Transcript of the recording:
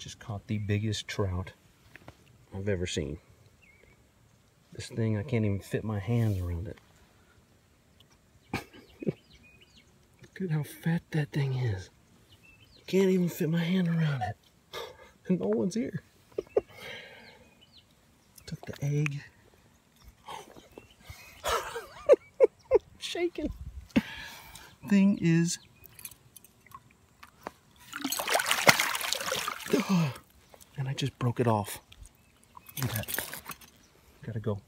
Just caught the biggest trout I've ever seen. This thing, I can't even fit my hands around it. Look at how fat that thing is. I Can't even fit my hand around it. And no one's here. Took the egg. Shaking. Thing is. And I just broke it off. Look at that. Gotta go.